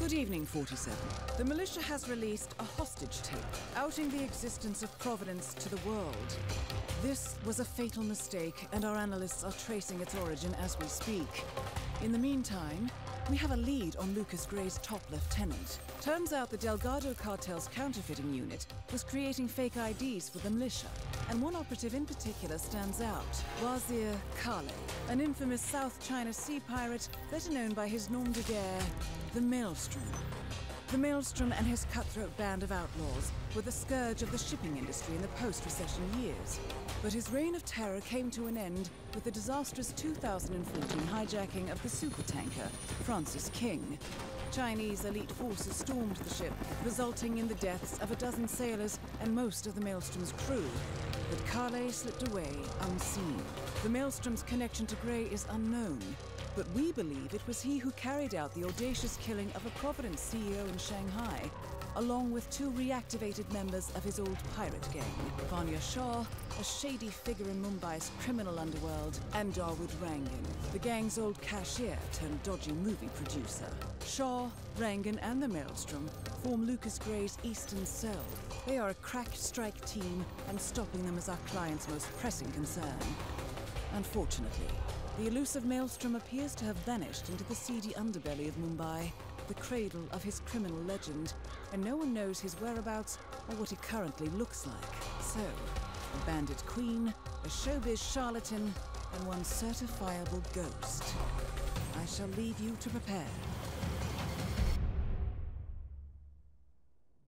Good evening, 47. The militia has released a hostage tape outing the existence of Providence to the world. This was a fatal mistake, and our analysts are tracing its origin as we speak. In the meantime, we have a lead on Lucas Gray's top lieutenant. Turns out the Delgado cartel's counterfeiting unit was creating fake IDs for the militia, and one operative in particular stands out Wazir Kale, an infamous South China Sea pirate better known by his nom de guerre, the Maelstrom. The Maelstrom and his cutthroat band of outlaws were the scourge of the shipping industry in the post recession years. But his reign of terror came to an end with the disastrous 2014 hijacking of the supertanker Francis King. Chinese elite forces stormed the ship, resulting in the deaths of a dozen sailors and most of the Maelstrom's crew. But Kale slipped away unseen. The Maelstrom's connection to Gray is unknown, but we believe it was he who carried out the audacious killing of a Providence CEO in Shanghai, along with two reactivated members of his old pirate gang, Vanya Shah, a shady figure in Mumbai's criminal underworld, and Dawood Rangan, the gang's old cashier turned dodgy movie producer. Shah, Rangan, and the Maelstrom form Lucas Gray's Eastern Cell. They are a crack strike team, and stopping them is our client's most pressing concern. Unfortunately, the elusive Maelstrom appears to have vanished into the seedy underbelly of Mumbai, the cradle of his criminal legend, and no one knows his whereabouts or what he currently looks like. So, a bandit queen, a showbiz charlatan, and one certifiable ghost. I shall leave you to prepare.